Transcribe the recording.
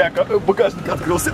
Бля, багажник открылся.